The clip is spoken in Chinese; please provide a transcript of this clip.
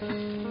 嗯。